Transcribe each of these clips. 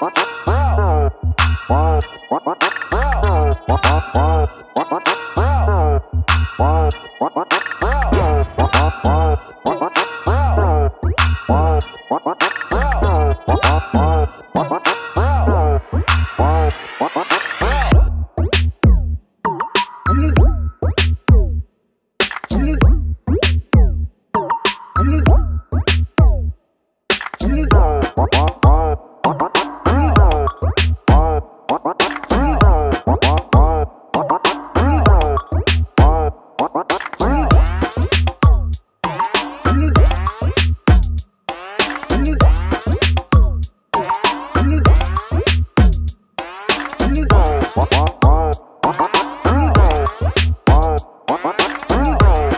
What?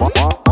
What?